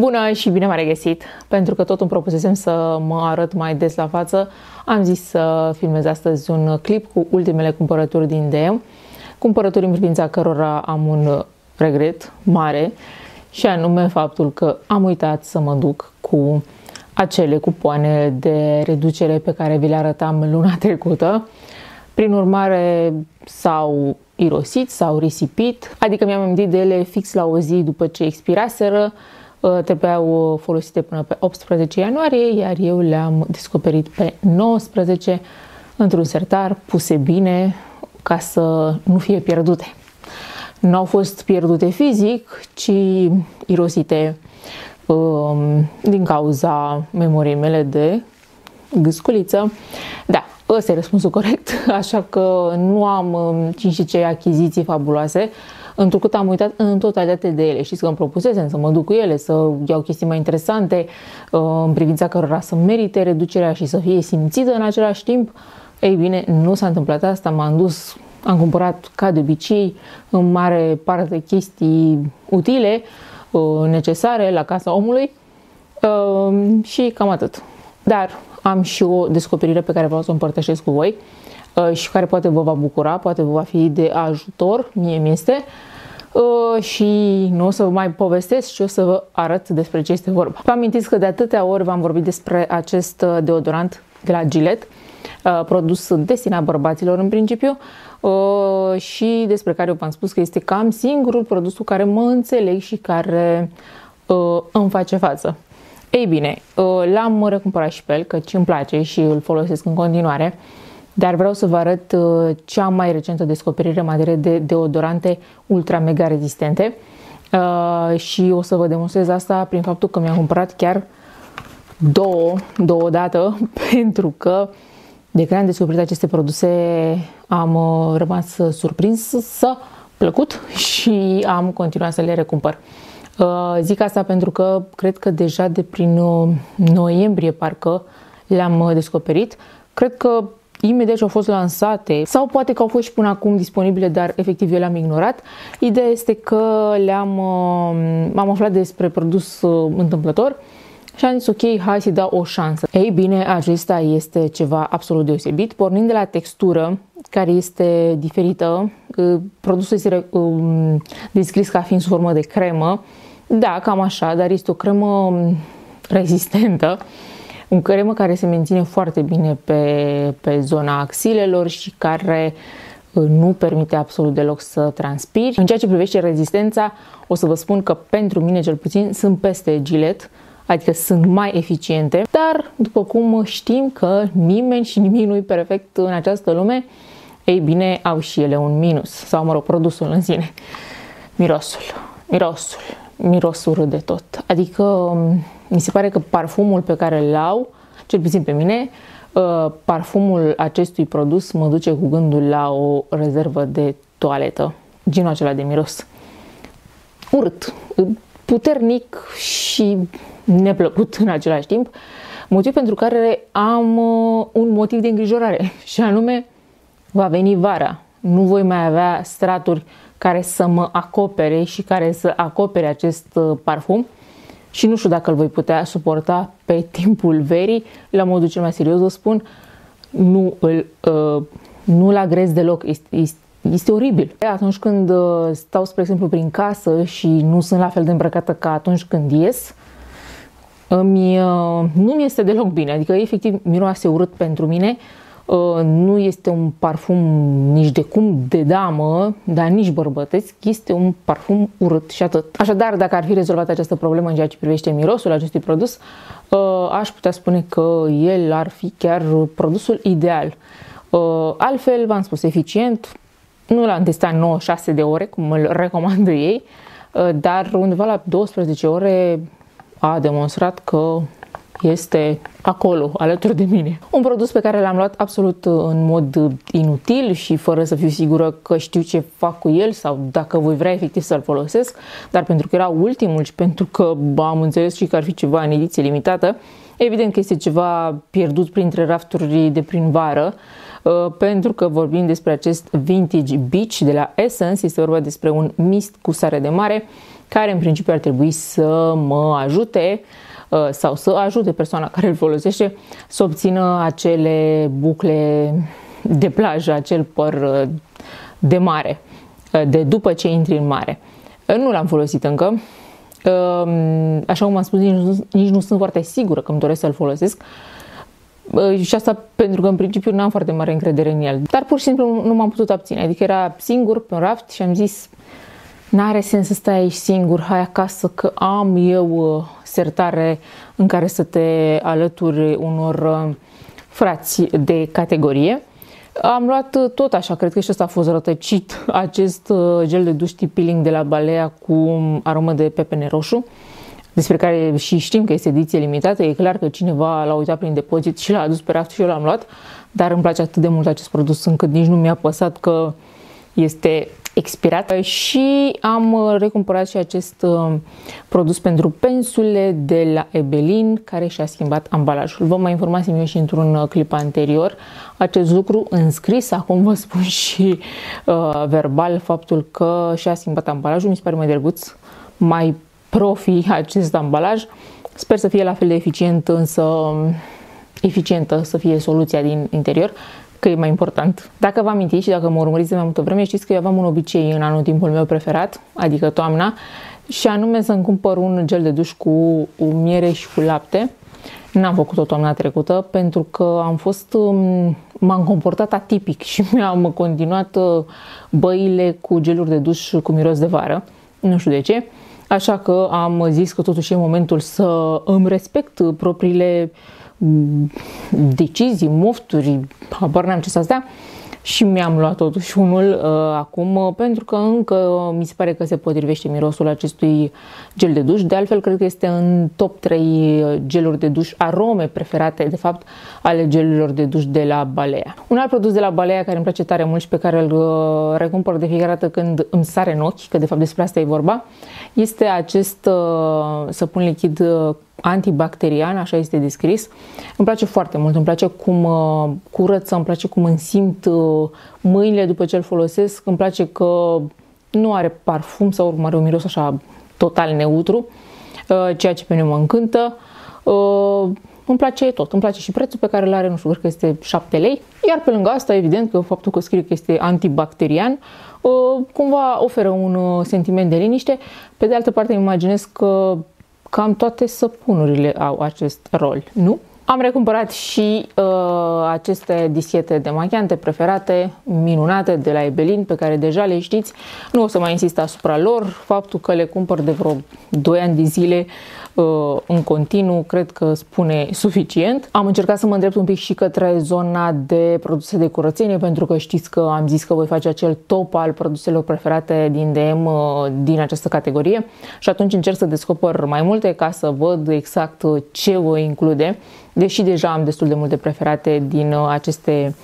Bună și bine m-a regăsit! Pentru că tot îmi propusesem să mă arăt mai des la față, am zis să filmez astăzi un clip cu ultimele cumpărături din DM, cumpărături în privința cărora am un regret mare și anume faptul că am uitat să mă duc cu acele cupoane de reducere pe care vi le arătam luna trecută. Prin urmare, s-au irosit, s-au risipit, adică mi-am amintit de ele fix la o zi după ce expiraseră, Uh, trebuiau uh, folosite până pe 18 ianuarie, iar eu le-am descoperit pe 19 într-un sertar puse bine ca să nu fie pierdute. Nu au fost pierdute fizic, ci irosite um, din cauza memoriei mele de gâsculiță. Da, ăsta e răspunsul corect, așa că nu am um, 5 ce achiziții fabuloase, întrucât am uitat în totalitate de ele. Știți că îmi propusesem să mă duc cu ele, să iau chestii mai interesante, uh, în privința cărora să merite reducerea și să fie simțită în același timp. Ei bine, nu s-a întâmplat asta, m-am dus, am cumpărat ca de obicei în mare parte chestii utile, uh, necesare la casa omului uh, și cam atât. Dar am și o descoperire pe care vreau să o împărtășesc cu voi și care poate vă va bucura, poate vă va fi de ajutor, mie mi este. Uh, și nu o să vă mai povestesc și o să vă arăt despre ce este vorba. Vă amintiți că de atâtea ori v-am vorbit despre acest uh, deodorant de la Gillette, uh, produs destinat bărbaților în principiu și despre care v-am spus că este cam singurul produs cu care mă înțeleg și care îmi face față. Ei bine, l-am recumpărat și pe el, căci îmi place și îl folosesc în continuare dar vreau să vă arăt uh, cea mai recentă descoperire în materie de deodorante ultra mega rezistente uh, și o să vă demonstrez asta prin faptul că mi-am cumpărat chiar două, două dată pentru că de când am descoperit aceste produse am uh, rămas surprins să plăcut și am continuat să le recumpăr. Zic asta pentru că cred că deja de prin noiembrie parcă le-am descoperit. Cred că imediat ce au fost lansate sau poate că au fost și până acum disponibile, dar efectiv eu le-am ignorat. Ideea este că le-am uh, am aflat despre produs uh, întâmplător și am zis ok, hai să dau o șansă. Ei bine, acesta este ceva absolut deosebit, pornind de la textură care este diferită, uh, produsul este um, descris ca fiind sub formă de cremă, da, cam așa, dar este o cremă um, rezistentă un cremă care se menține foarte bine pe, pe zona axilelor și care uh, nu permite absolut deloc să transpiri. În ceea ce privește rezistența, o să vă spun că pentru mine cel puțin sunt peste gilet, adică sunt mai eficiente, dar după cum știm că nimeni și nimic nu e perfect în această lume, ei bine, au și ele un minus, sau mă rog, produsul în sine. Mirosul, mirosul, mirosul de tot. Adică um, mi se pare că parfumul pe care îl au, cel puțin pe mine, uh, parfumul acestui produs mă duce cu gândul la o rezervă de toaletă, genul acela de miros. Urât, puternic și neplăcut în același timp, motiv pentru care am uh, un motiv de îngrijorare și anume va veni vara. Nu voi mai avea straturi care să mă acopere și care să acopere acest uh, parfum și nu știu dacă îl voi putea suporta pe timpul verii. La modul cel mai serios o spun, nu îl, uh, nu-l agrez deloc, este, este, este oribil. Atunci când uh, stau, spre exemplu, prin casă și nu sunt la fel de îmbrăcată ca atunci când ies, îmi, uh, nu mi este deloc bine, adică efectiv miroase urât pentru mine, Uh, nu este un parfum nici de cum de damă, dar nici bărbătesc, este un parfum urât și atât. Așadar, dacă ar fi rezolvat această problemă în ceea ce privește mirosul acestui produs, uh, aș putea spune că el ar fi chiar produsul ideal. Uh, altfel, v-am spus, eficient, nu l-am testat 96 de ore, cum îl recomandă ei, dar undeva la 12 ore a demonstrat că este acolo, alături de mine. Un produs pe care l-am luat absolut în mod inutil și fără să fiu sigură că știu ce fac cu el sau dacă voi vrea efectiv să-l folosesc, dar pentru că era ultimul și pentru că am înțeles și că ar fi ceva în ediție limitată, evident că este ceva pierdut printre rafturi de prin vară, uh, pentru că vorbim despre acest Vintage Beach de la Essence, este vorba despre un mist cu sare de mare, care în principiu ar trebui să mă ajute uh, sau să ajute persoana care îl folosește să obțină acele bucle de plajă, acel păr uh, de mare, uh, de după ce intri în mare. Nu l-am folosit încă, așa cum am spus, nici nu, nici nu sunt foarte sigură că îmi doresc să-l folosesc, și asta pentru că în principiu nu am foarte mare încredere în el. Dar pur și simplu nu m-am putut abține. Adică era singur pe un raft și am zis N-are sens să stai aici singur, hai acasă că am eu uh, sertare în care să te alături unor uh, frați de categorie. Am luat uh, tot așa, cred că și ăsta a fost rătăcit, acest gel de duș peeling de la Balea cu aromă de pepene roșu, despre care și știm că este ediție limitată. E clar că cineva l-a uitat prin depozit și l-a adus pe raft și eu l-am luat, dar îmi place atât de mult acest produs încât nici nu mi-a păsat că este expirat și am uh, recumpărat și acest uh, produs pentru pensule de la Ebelin care și-a schimbat ambalajul. Vă mai informasem eu și într-un uh, clip anterior acest lucru înscris, acum vă spun și uh, verbal faptul că și-a schimbat ambalajul, mi se pare mai drăguț, mai profi acest ambalaj. Sper să fie la fel de eficient, însă um, eficientă să fie soluția din interior că e mai important. Dacă vă amintiți și dacă mă urmăriți de mai multă vreme, știți că eu aveam un obicei în anul timpul meu preferat, adică toamna, și anume să-mi cumpăr un gel de duș cu miere și cu lapte. N-am făcut-o toamna trecută pentru că am fost, um, m-am comportat atipic și mi-am continuat uh, băile cu geluri de duș cu miros de vară. Nu știu de ce. Așa că am zis că totuși e momentul să îmi respect propriile uh, decizii, mofturi, habar n-am ce să stea și mi-am luat totuși unul uh, acum uh, pentru că încă mi se pare că se potrivește mirosul acestui gel de duș. De altfel, cred că este în top 3 geluri de duș, arome preferate, de fapt, ale gelurilor de duș de la Balea. Un alt produs de la Balea care îmi place tare mult și pe care îl uh, recumpăr de fiecare dată când îmi sare în ochi, că de fapt despre asta e vorba, este acest uh, săpun lichid uh, antibacterian, așa este descris. Îmi place foarte mult, îmi place cum uh, curăță, îmi place cum îmi simt uh, mâinile după ce îl folosesc, îmi place că nu are parfum sau urmare un miros așa total neutru, uh, ceea ce pe mine mă încântă. Uh, îmi place tot, îmi place și prețul pe care îl are, nu știu, cred că este 7 lei. Iar pe lângă asta, evident că faptul că scrie că este antibacterian, uh, cumva oferă un uh, sentiment de liniște. Pe de altă parte, îmi imaginez că cam toate săpunurile au acest rol, nu? Am recumpărat și uh, aceste disete demachiante preferate, minunate de la Ebelin, pe care deja le știți. Nu o să mai insist asupra lor. Faptul că le cumpăr de vreo 2 ani de zile Uh, în continuu, cred că spune suficient. Am încercat să mă îndrept un pic și către zona de produse de curățenie, pentru că știți că am zis că voi face acel top al produselor preferate din DM uh, din această categorie și atunci încerc să descoper mai multe ca să văd exact ce voi include, deși deja am destul de multe preferate din uh, aceste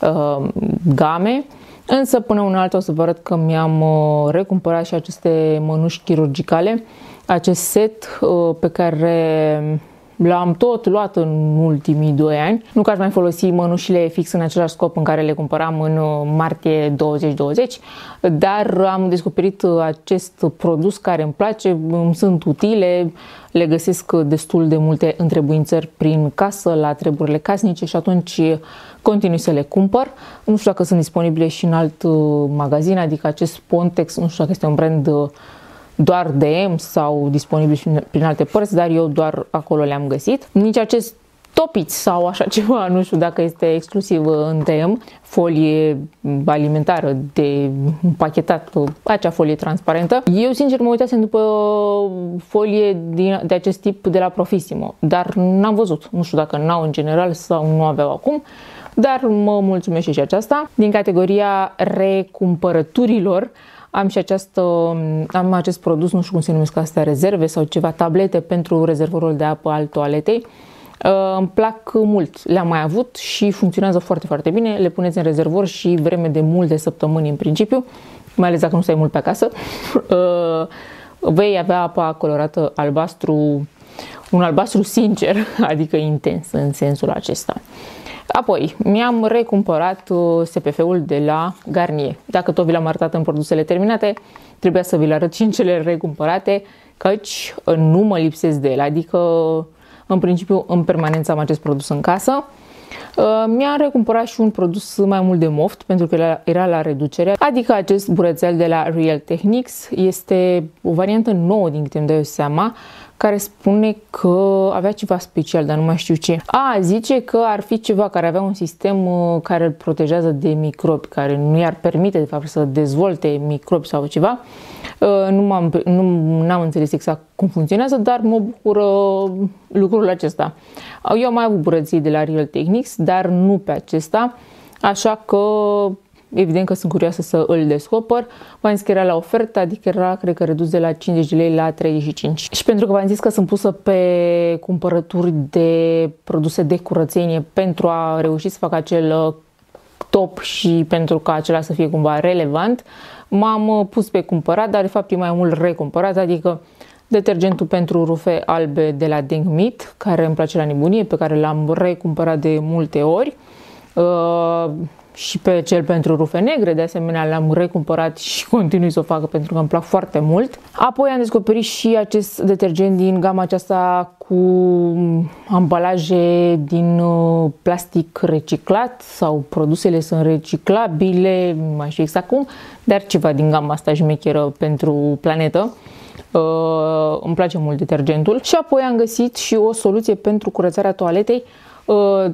uh, game. Însă până un altul o să vă arăt că mi-am recumpărat și aceste mănuși chirurgicale acest set uh, pe care L-am tot luat în ultimii doi ani. Nu că aș mai folosi mănușile fix în același scop în care le cumpăram în uh, martie 2020, dar am descoperit uh, acest produs care îmi place, îmi sunt utile, le găsesc destul de multe întrebuințări prin casă, la treburile casnice și atunci continui să le cumpăr. Nu știu dacă sunt disponibile și în alt magazin, adică acest Pontex, nu știu dacă este un brand doar DM sau disponibil și prin alte părți, dar eu doar acolo le-am găsit. Nici acest topiți sau așa ceva, nu știu dacă este exclusiv în DM, folie alimentară de pachetat, acea folie transparentă. Eu sincer mă uitasem după folie din, de acest tip de la Profissimo, dar n-am văzut. Nu știu dacă n-au în general sau nu aveau acum, dar mă mulțumește și aceasta. Din categoria recumpărăturilor, am și această, am acest produs, nu știu cum se numesc astea, rezerve sau ceva, tablete pentru rezervorul de apă al toaletei. Uh, îmi plac mult, le-am mai avut și funcționează foarte, foarte bine. Le puneți în rezervor și vreme de multe săptămâni în principiu, mai ales dacă nu stai mult pe acasă. Uh, vei avea apa colorată albastru, un albastru sincer, adică intens în sensul acesta. Apoi, mi-am recumpărat uh, SPF-ul de la Garnier. Dacă tot vi l-am arătat în produsele terminate, trebuia să vi le arăt și în cele recumpărate, căci nu mă lipsesc de el, adică în principiu în permanență am acest produs în casă. Uh, mi-am recumpărat și un produs mai mult de moft pentru că era la reducere, adică acest burețel de la Real Techniques. Este o variantă nouă din câte îmi dau seama, care spune că avea ceva special, dar nu mai știu ce. A, zice că ar fi ceva care avea un sistem uh, care îl protejează de microbi, care nu i-ar permite, de fapt, să dezvolte microbi sau ceva. Uh, nu am nu am înțeles exact cum funcționează, dar mă bucură lucrul acesta. Eu am mai avut burății de la Real Techniques, dar nu pe acesta, așa că evident că sunt curioasă să îl descoper. V-am zis că era la ofertă, adică era, cred că, redus de la 50 de lei la 35. Și pentru că v-am zis că sunt pusă pe cumpărături de produse de curățenie pentru a reuși să fac acel uh, top și pentru ca acela să fie cumva relevant, m-am uh, pus pe cumpărat, dar de fapt e mai mult recompărat, adică detergentul pentru rufe albe de la Dengmit, care îmi place la nebunie, pe care l-am recumpărat de multe ori. Uh, și pe cel pentru rufe negre, de asemenea l-am recumpărat și continui să o fac pentru că îmi plac foarte mult. Apoi am descoperit și acest detergent din gama aceasta cu ambalaje din uh, plastic reciclat sau produsele sunt reciclabile, nu mai știu exact cum, dar ceva din gama asta șmecheră pentru planetă. Uh, îmi place mult detergentul și apoi am găsit și o soluție pentru curățarea toaletei Uh,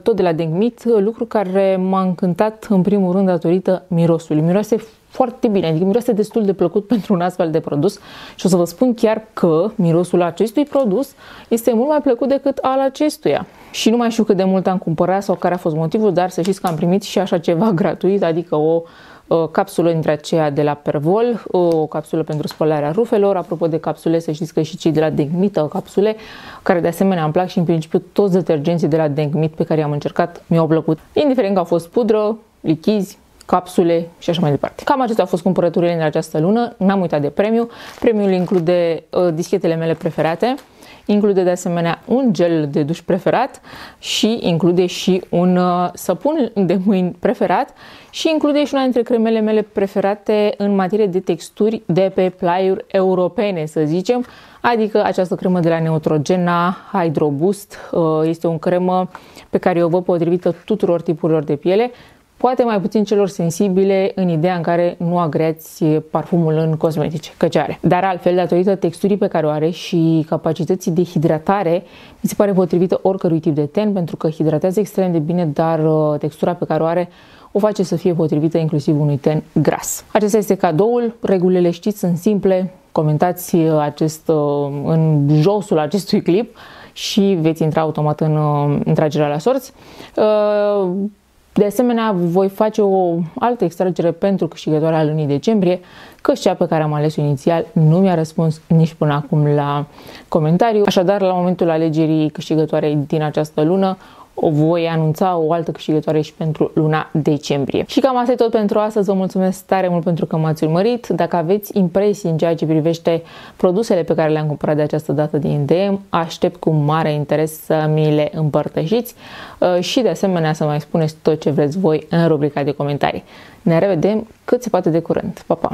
tot de la Dengmit, uh, lucru care m-a încântat în primul rând datorită mirosului. Miroase foarte bine, adică miroase destul de plăcut pentru un astfel de produs și o să vă spun chiar că mirosul acestui produs este mult mai plăcut decât al acestuia. Și nu mai știu cât de mult am cumpărat sau care a fost motivul, dar să știți că am primit și așa ceva gratuit, adică o capsulă dintre aceea de la Pervol, o capsulă pentru spălarea rufelor. Apropo de capsule, să știți că și cei de la Dengmit au capsule, care de asemenea îmi plac și în principiu toți detergenții de la Dengmit pe care i-am încercat mi-au plăcut. Indiferent că au fost pudră, lichizi, capsule și așa mai departe. Cam acestea au fost cumpărăturile în această lună. N-am uitat de premiu. Premiul include uh, dischetele mele preferate, include de asemenea un gel de duș preferat și include și un uh, săpun de mâini preferat și include și una dintre cremele mele preferate în materie de texturi de pe plaiuri europene, să zicem, adică această cremă de la Neutrogena Hydro Boost. Uh, este o cremă pe care o văd potrivită tuturor tipurilor de piele, poate mai puțin celor sensibile în ideea în care nu agreați parfumul în cosmetice, căci are. Dar altfel, datorită texturii pe care o are și capacității de hidratare, mi se pare potrivită oricărui tip de ten, pentru că hidratează extrem de bine, dar uh, textura pe care o are o face să fie potrivită inclusiv unui ten gras. Acesta este cadoul, regulile știți, sunt simple, comentați uh, acest, uh, în josul acestui clip și veți intra automat în, în tragerea la sorți. De asemenea, voi face o altă extragere pentru câștigătoarea lunii decembrie, că cea pe care am ales-o inițial nu mi-a răspuns nici până acum la comentariu. Așadar, la momentul alegerii câștigătoarei din această lună, o voi anunța o altă câștigătoare și pentru luna decembrie. Și cam asta e tot pentru astăzi. Vă mulțumesc tare mult pentru că m-ați urmărit. Dacă aveți impresii în ceea ce privește produsele pe care le-am cumpărat de această dată din DM, aștept cu mare interes să mi le împărtășiți uh, și de asemenea să mai spuneți tot ce vreți voi în rubrica de comentarii. Ne revedem cât se poate de curând. Pa, pa!